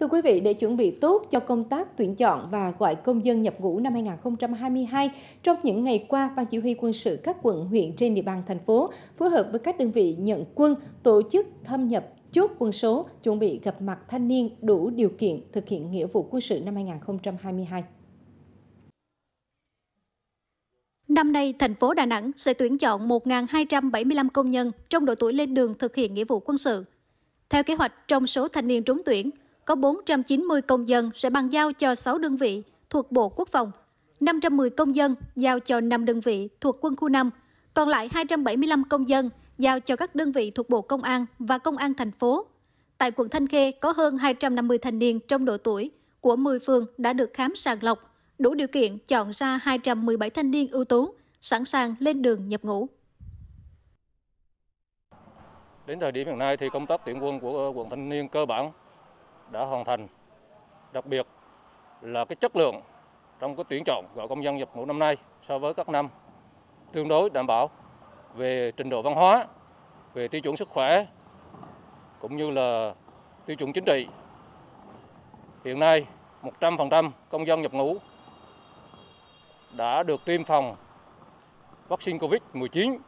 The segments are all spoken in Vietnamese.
Thưa quý vị, để chuẩn bị tốt cho công tác tuyển chọn và gọi công dân nhập ngũ năm 2022, trong những ngày qua, Ban Chỉ huy quân sự các quận, huyện trên địa bàn thành phố phối hợp với các đơn vị nhận quân tổ chức thâm nhập chốt quân số, chuẩn bị gặp mặt thanh niên đủ điều kiện thực hiện nghĩa vụ quân sự năm 2022. Năm nay, thành phố Đà Nẵng sẽ tuyển chọn 1.275 công nhân trong độ tuổi lên đường thực hiện nghĩa vụ quân sự. Theo kế hoạch, trong số thanh niên trúng tuyển, có 490 công dân sẽ bàn giao cho 6 đơn vị thuộc Bộ Quốc phòng, 510 công dân giao cho 5 đơn vị thuộc quân khu 5, còn lại 275 công dân giao cho các đơn vị thuộc Bộ Công an và Công an thành phố. Tại quận Thanh Khê có hơn 250 thanh niên trong độ tuổi của 10 phường đã được khám sàng lọc, đủ điều kiện chọn ra 217 thanh niên ưu tú, sẵn sàng lên đường nhập ngũ. Đến thời điểm hiện nay thì công tác tuyển quân của ờ, quận Thanh Niên cơ bản đã hoàn thành. Đặc biệt là cái chất lượng trong cái tuyển chọn gọi công dân nhập ngũ năm nay so với các năm tương đối đảm bảo về trình độ văn hóa, về tiêu chuẩn sức khỏe cũng như là tiêu chuẩn chính trị. Hiện nay 100% công dân nhập ngũ đã được tiêm phòng vaccine COVID-19.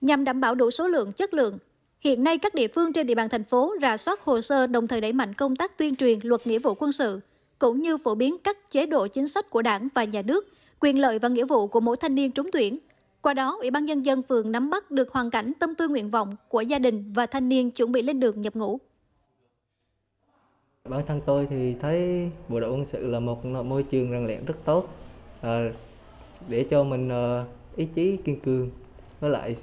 Nhằm đảm bảo đủ số lượng, chất lượng, Hiện nay các địa phương trên địa bàn thành phố rà soát hồ sơ đồng thời đẩy mạnh công tác tuyên truyền luật nghĩa vụ quân sự, cũng như phổ biến các chế độ chính sách của đảng và nhà nước, quyền lợi và nghĩa vụ của mỗi thanh niên trúng tuyển. Qua đó, Ủy ban Nhân dân phường nắm bắt được hoàn cảnh tâm tư nguyện vọng của gia đình và thanh niên chuẩn bị lên đường nhập ngũ. Bản thân tôi thì thấy bộ đội quân sự là một môi trường rèn luyện rất tốt à, để cho mình ờ, ý chí kiên cường với lại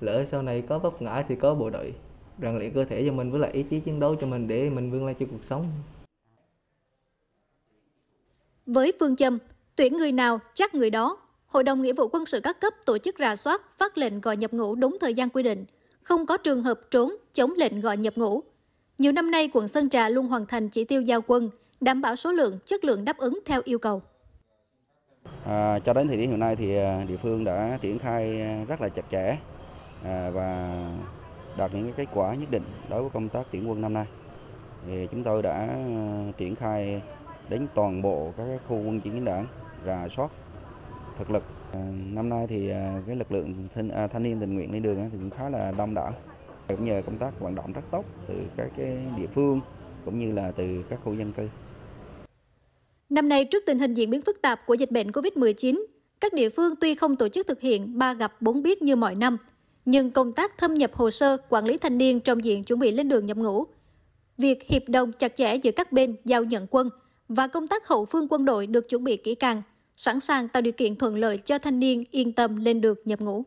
lỡ sau này có vấp ngã thì có bộ đội rèn luyện cơ thể cho mình với lại ý chí chiến đấu cho mình để mình vươn lên trong cuộc sống. Với phương châm tuyển người nào chắc người đó, Hội đồng Nghĩa vụ quân sự các cấp tổ chức rà soát, phát lệnh gọi nhập ngũ đúng thời gian quy định, không có trường hợp trốn, chống lệnh gọi nhập ngũ. Nhiều năm nay, quận Sơn Trà luôn hoàn thành chỉ tiêu giao quân, đảm bảo số lượng, chất lượng đáp ứng theo yêu cầu. À, cho đến thời điểm hiện nay thì à, địa phương đã triển khai rất là chặt chẽ À, À, và đạt những kết quả nhất định đối với công tác tuyển quân năm nay. Thì chúng tôi đã ờ, triển khai đến toàn bộ các khu quân chính đảng rà soát thực lực. Ờ, năm nay thì ờ, cái lực lượng thanh, à, thanh niên tình nguyện lên đường thì cũng khá là đông đảo. Cũng nhờ công tác vận động rất tốt từ các cái địa phương cũng như là từ các khu dân cư. Năm nay trước tình hình diễn biến phức tạp của dịch bệnh COVID-19, các địa phương tuy không tổ chức thực hiện ba gặp bốn biết như mọi năm, nhưng công tác thâm nhập hồ sơ quản lý thanh niên trong diện chuẩn bị lên đường nhập ngũ, việc hiệp đồng chặt chẽ giữa các bên giao nhận quân và công tác hậu phương quân đội được chuẩn bị kỹ càng, sẵn sàng tạo điều kiện thuận lợi cho thanh niên yên tâm lên đường nhập ngũ.